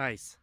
Nice.